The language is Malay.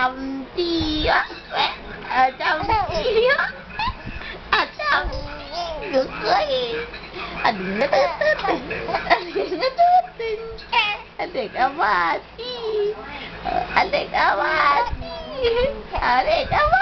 Adam dia Adam dia Adam dia kain Adam dia tertutun Adik dah mati. Adik dah mati. Adik dah mati